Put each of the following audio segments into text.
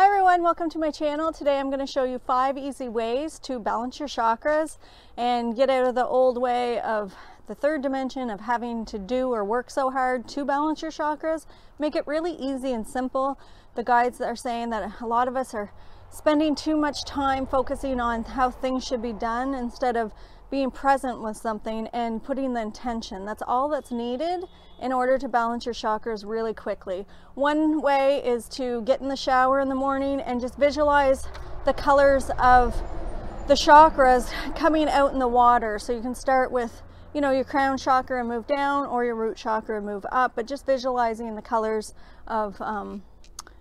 Hi everyone, welcome to my channel. Today I'm going to show you five easy ways to balance your chakras and get out of the old way of the third dimension of having to do or work so hard to balance your chakras. Make it really easy and simple. The guides are saying that a lot of us are spending too much time focusing on how things should be done instead of being present with something and putting the intention. That's all that's needed in order to balance your chakras really quickly. One way is to get in the shower in the morning and just visualize the colors of the chakras coming out in the water. So you can start with, you know, your crown chakra and move down or your root chakra and move up, but just visualizing the colors of um,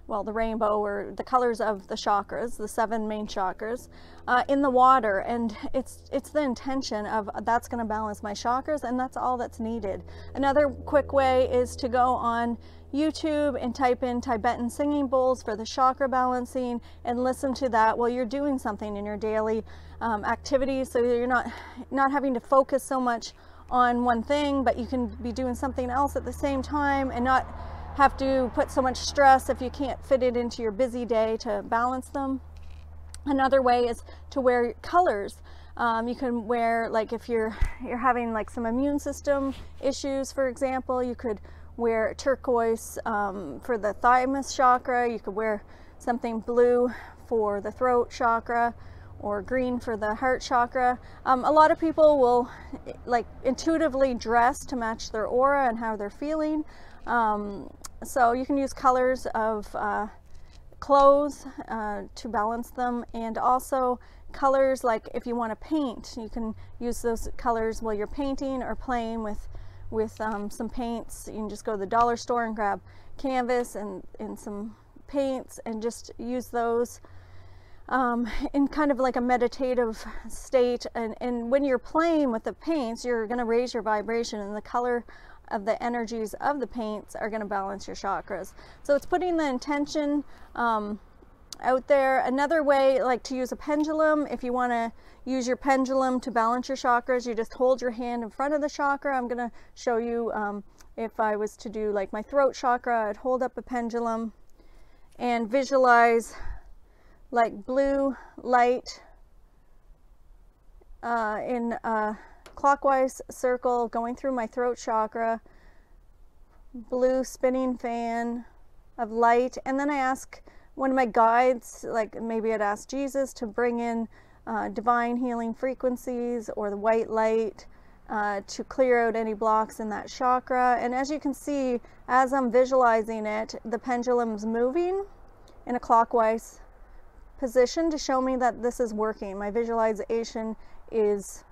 well, the rainbow or the colors of the chakras, the seven main chakras, uh, in the water. And it's, it's the intention of that's going to balance my chakras, and that's all that's needed. Another quick way is to go on YouTube and type in Tibetan singing bowls for the chakra balancing and listen to that while you're doing something in your daily um, activities so you're not, not having to focus so much on one thing, but you can be doing something else at the same time and not have to put so much stress if you can't fit it into your busy day to balance them. Another way is to wear colors. Um, you can wear like if you're you're having like some immune system issues, for example, you could wear turquoise um, for the thymus chakra. You could wear something blue for the throat chakra or green for the heart chakra. Um, a lot of people will like intuitively dress to match their aura and how they're feeling. Um, so you can use colors of uh, clothes uh, to balance them and also colors like if you want to paint you can use those colors while you're painting or playing with with um, some paints. You can just go to the dollar store and grab canvas and, and some paints and just use those um, in kind of like a meditative state. And, and when you're playing with the paints you're going to raise your vibration and the color of the energies of the paints are going to balance your chakras. So it's putting the intention um, out there. Another way, like to use a pendulum, if you want to use your pendulum to balance your chakras, you just hold your hand in front of the chakra. I'm going to show you um, if I was to do like my throat chakra, I'd hold up a pendulum and visualize like blue light uh, in uh, clockwise circle going through my throat chakra, blue spinning fan of light. And then I ask one of my guides, like maybe I'd ask Jesus to bring in uh, divine healing frequencies or the white light uh, to clear out any blocks in that chakra. And as you can see, as I'm visualizing it, the pendulum's moving in a clockwise position to show me that this is working. My visualization is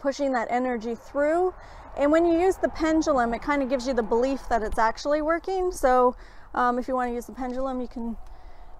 pushing that energy through. And when you use the pendulum, it kind of gives you the belief that it's actually working. So um, if you want to use the pendulum, you can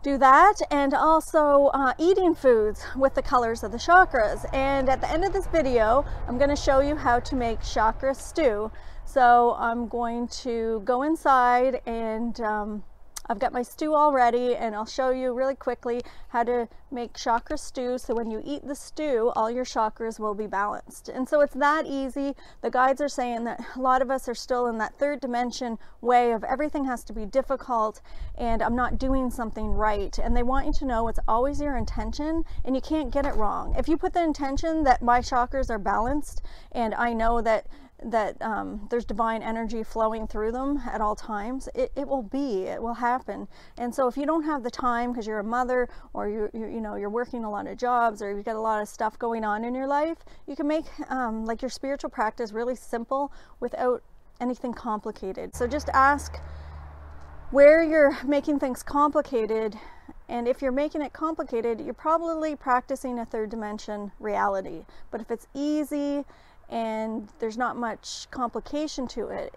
do that and also uh, eating foods with the colors of the chakras and at the end of this video I'm going to show you how to make chakra stew so I'm going to go inside and um, I've got my stew all ready and I'll show you really quickly how to make chakra stew so when you eat the stew all your chakras will be balanced. And so it's that easy. The guides are saying that a lot of us are still in that third dimension way of everything has to be difficult and I'm not doing something right. And they want you to know it's always your intention and you can't get it wrong. If you put the intention that my chakras are balanced and I know that that um, there's divine energy flowing through them at all times, it, it will be, it will happen. And so if you don't have the time because you're a mother or you you you, know you're working a lot of jobs or you've got a lot of stuff going on in your life, you can make um, like your spiritual practice really simple without anything complicated. So just ask where you're making things complicated and if you're making it complicated, you're probably practicing a third dimension reality. But if it's easy and there's not much complication to it.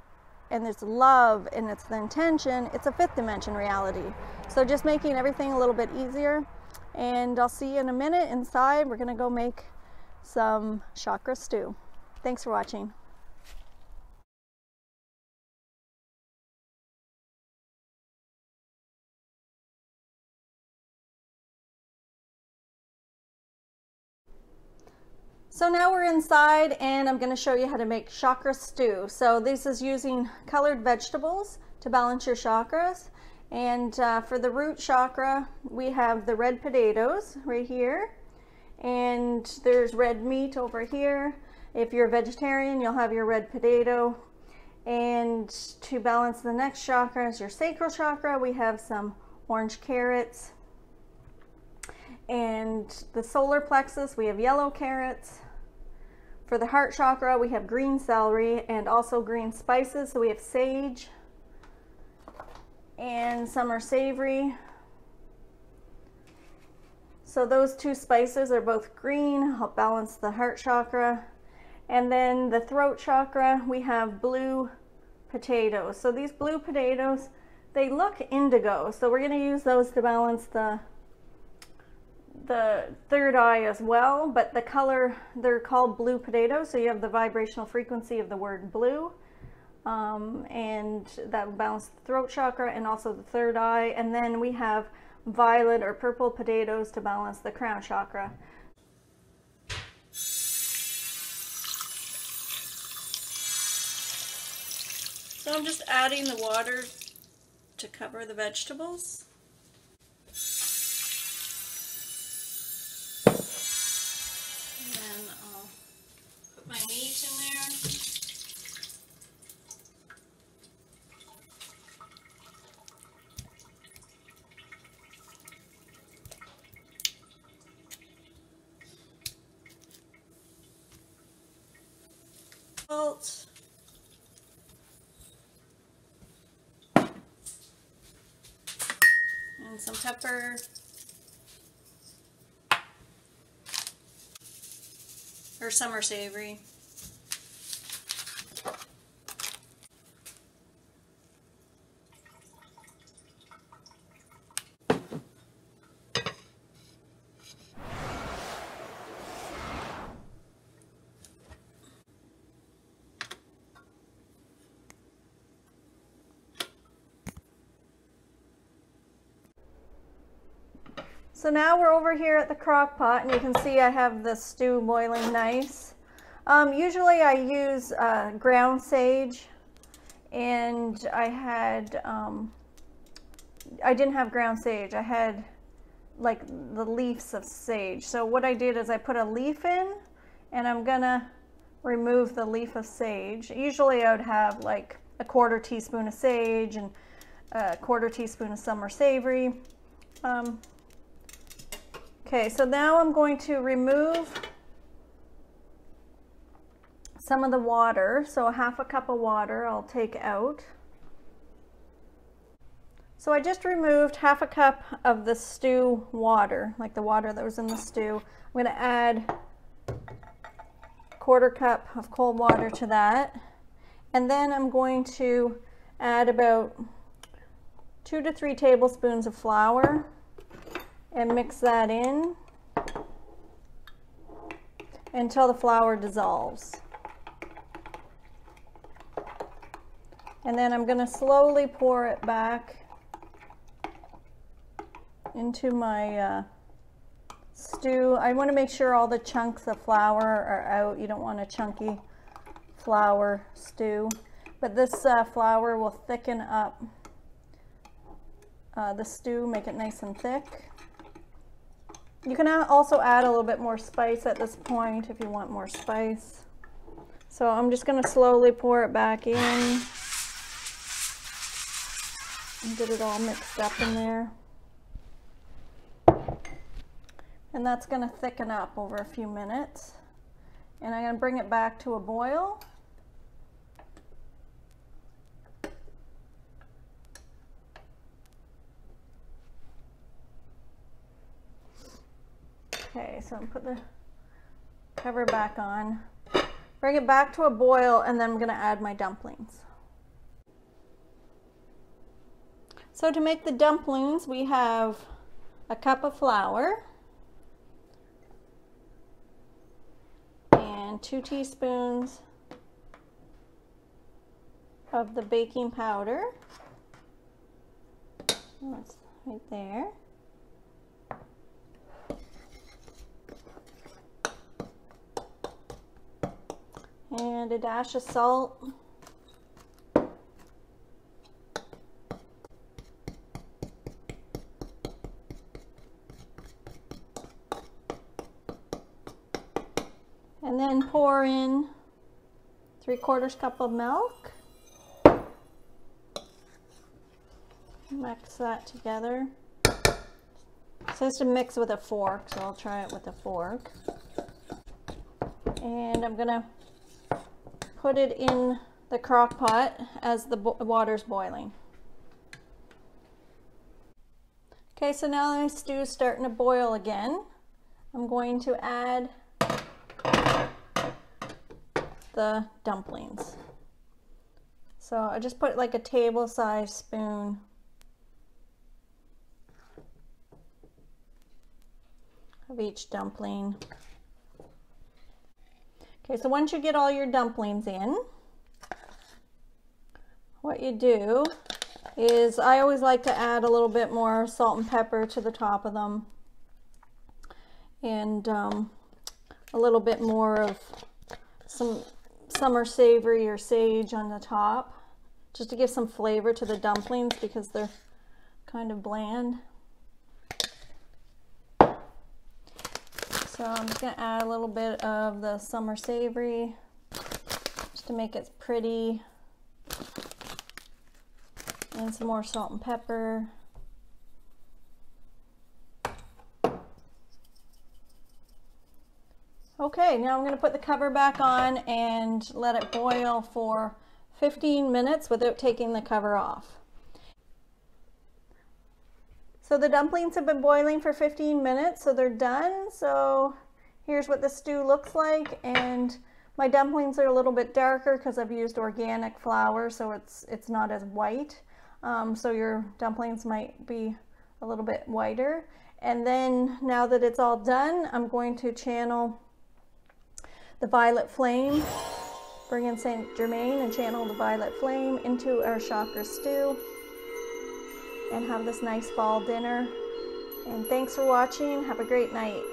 And it's love and it's the intention it's a fifth dimension reality. So just making everything a little bit easier and I'll see you in a minute inside. We're gonna go make some chakra stew. Thanks for watching So now we're inside and I'm going to show you how to make chakra stew. So this is using colored vegetables to balance your chakras And uh, for the root chakra, we have the red potatoes right here. And there's red meat over here. If you're a vegetarian, you'll have your red potato. And to balance the next chakra is your sacral chakra. We have some orange carrots. And the solar plexus, we have yellow carrots. For the heart chakra, we have green celery and also green spices. So we have sage, and summer savory. So those two spices are both green, help balance the heart chakra. And then the throat chakra, we have blue potatoes. So these blue potatoes, they look indigo. So we're gonna use those to balance the the third eye as well, but the color, they're called blue potatoes. So you have the vibrational frequency of the word blue um, and that will balance the throat chakra and also the third eye. And then we have violet or purple potatoes to balance the crown chakra. So I'm just adding the water to cover the vegetables. And then I'll put my meat in there. salt. And some pepper. Or summer savory. So now we're over here at the crock pot and you can see I have the stew boiling nice. Um, usually I use uh, ground sage and I had, um, I didn't have ground sage. I had like the leaves of sage. So what I did is I put a leaf in and I'm gonna remove the leaf of sage. Usually I would have like a quarter teaspoon of sage and a quarter teaspoon of summer savory. Um, Okay, so now I'm going to remove some of the water. So a half a cup of water I'll take out. So I just removed half a cup of the stew water, like the water that was in the stew. I'm going to add quarter cup of cold water to that. And then I'm going to add about two to three tablespoons of flour and mix that in until the flour dissolves. And then I'm going to slowly pour it back into my uh, stew. I want to make sure all the chunks of flour are out. You don't want a chunky flour stew. But this uh, flour will thicken up uh, the stew, make it nice and thick. You can also add a little bit more spice at this point if you want more spice. So I'm just going to slowly pour it back in and get it all mixed up in there. And that's going to thicken up over a few minutes. And I'm going to bring it back to a boil. Okay, so I'm put the cover back on. Bring it back to a boil and then I'm gonna add my dumplings. So to make the dumplings, we have a cup of flour and two teaspoons of the baking powder. That's right there. a dash of salt. And then pour in three quarters cup of milk. Mix that together. It says to mix with a fork, so I'll try it with a fork. And I'm gonna put it in the crock pot as the water's boiling. Okay, so now my stew is starting to boil again. I'm going to add the dumplings. So I just put like a table size spoon of each dumpling. Okay, so once you get all your dumplings in, what you do is I always like to add a little bit more salt and pepper to the top of them and um, a little bit more of some summer savory or sage on the top just to give some flavor to the dumplings because they're kind of bland. So I'm just going to add a little bit of the summer savory just to make it pretty. And some more salt and pepper. Okay, now I'm going to put the cover back on and let it boil for 15 minutes without taking the cover off. So the dumplings have been boiling for 15 minutes, so they're done. So here's what the stew looks like. And my dumplings are a little bit darker because I've used organic flour, so it's, it's not as white. Um, so your dumplings might be a little bit whiter. And then now that it's all done, I'm going to channel the violet flame, bring in Saint Germain and channel the violet flame into our chakra stew and have this nice fall dinner. And thanks for watching. Have a great night.